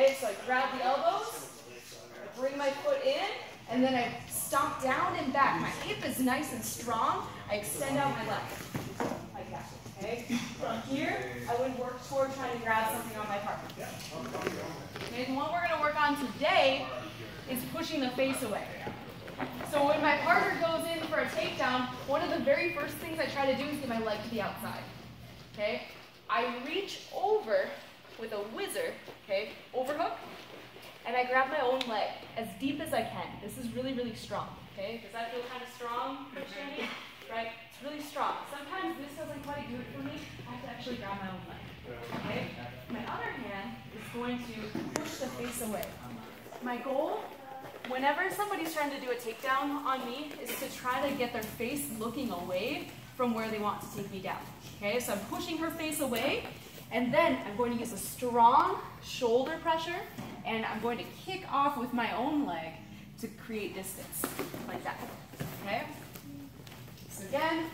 Okay, so I grab the elbows, bring my foot in, and then I stomp down and back. My hip is nice and strong. I extend out my leg. Okay? From here, I would work toward trying to grab something on my partner. Okay, and what we're going to work on today is pushing the face away. So when my partner goes in for a takedown, one of the very first things I try to do is get my leg to the outside. Okay? I reach over with a whizzer, okay, I grab my own leg as deep as I can. This is really, really strong, okay? Does that feel kind of strong, Christianity? Mm-hmm. Right? It's really strong. Sometimes this doesn't quite do it for me. I have to actually grab my own leg, okay? My other hand is going to push the face away. My goal, whenever somebody's trying to do a takedown on me, is to try to get their face looking away from where they want to take me down. Okay, so I'm pushing her face away, and then I'm going to use a strong shoulder pressure, and I'm going to kick off with my own leg to create distance, like that. Okay? So again,